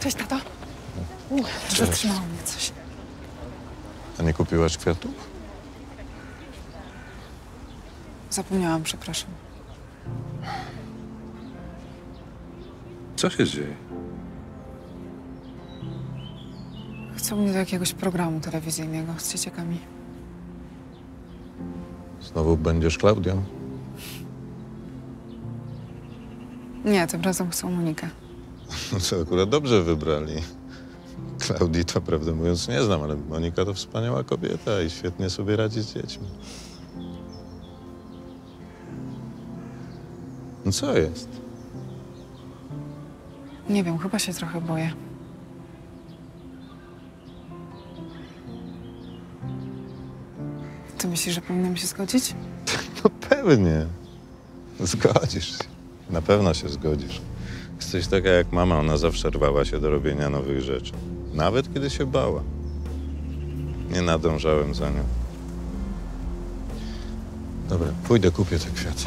Cześć, tato. Uch, zatrzymało mnie coś. A nie kupiłaś kwiatów? Zapomniałam, przepraszam. Co się dzieje? Chcą mnie do jakiegoś programu telewizyjnego z dzieciakami. Znowu będziesz Klaudią? Nie, tym razem chcą Monikę. No co, akurat dobrze wybrali. Klaudii to prawdę mówiąc nie znam, ale Monika to wspaniała kobieta i świetnie sobie radzi z dziećmi. No co jest? Nie wiem, chyba się trochę boję. Ty myślisz, że powinnam się zgodzić? No pewnie. Zgodzisz się. Na pewno się zgodzisz. Jesteś taka jak mama, ona zawsze rwała się do robienia nowych rzeczy. Nawet kiedy się bała. Nie nadążałem za nią. Dobra, pójdę kupię te kwiaty.